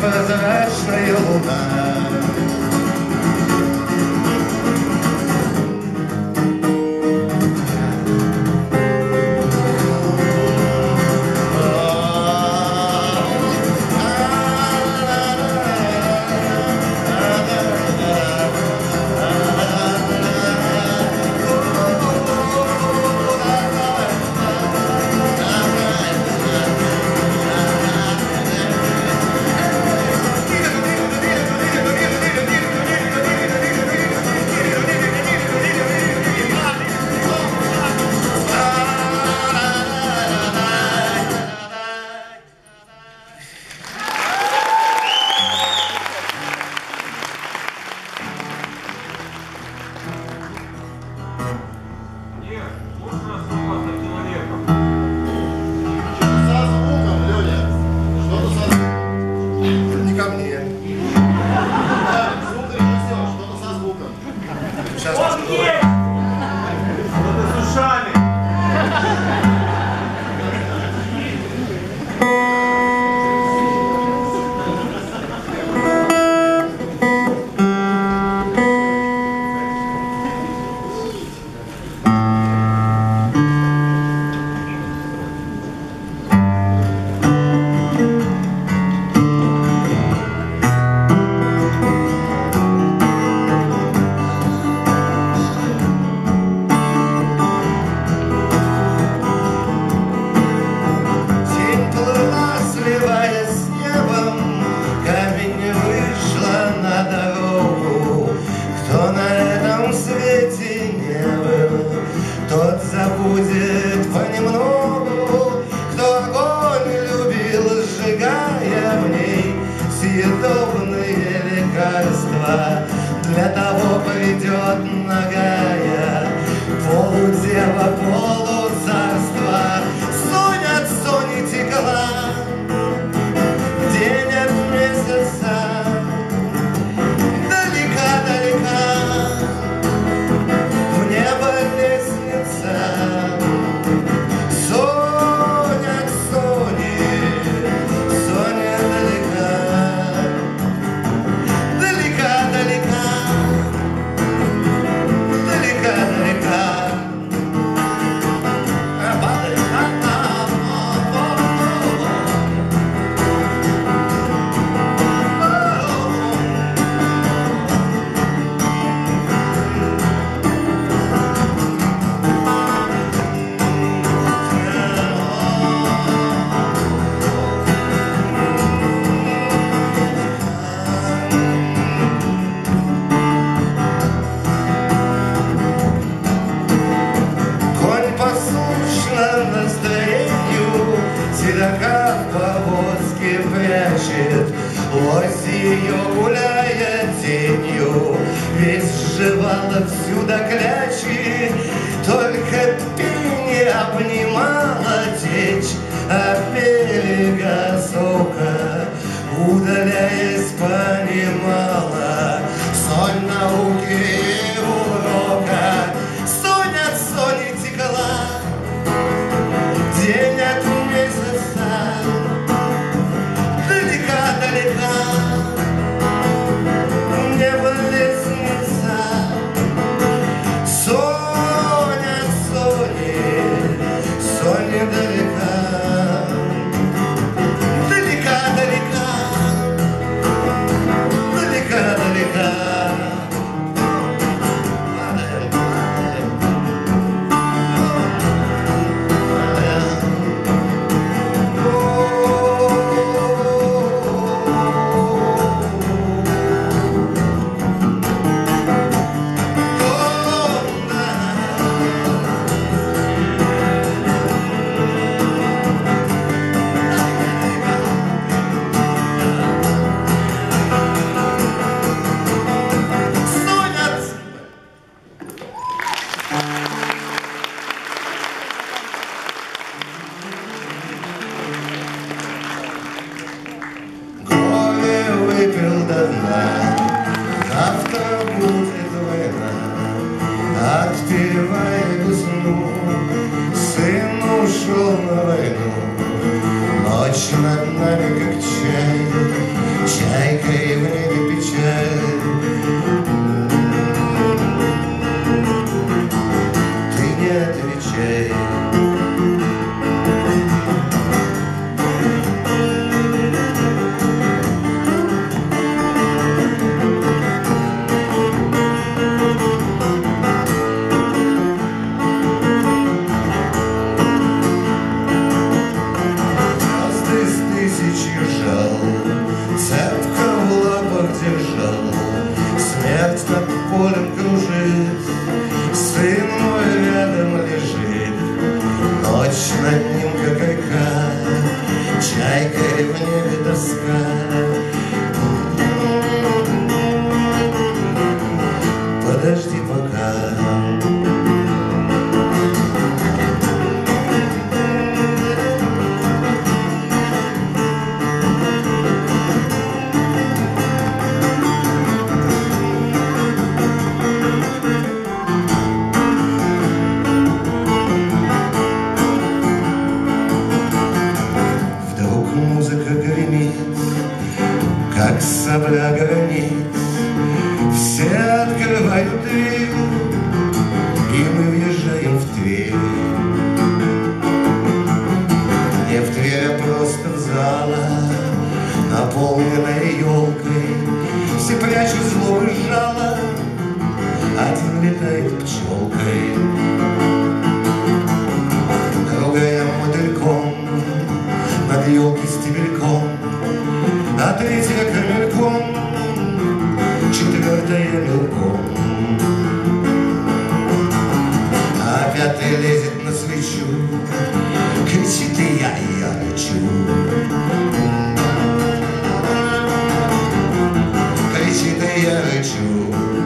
further sail than Казака в повозке прячет, Лось ее гуляет тенью, Весь жевал отсюда клячи, Только ты не обнимала течь, А берега сока, удаляясь, понимала. не отвечает. А третий как рыбком, четвертая мелком. А пятый лезет на свечу, кричит и я, и я лечу. Кричит и я лечу.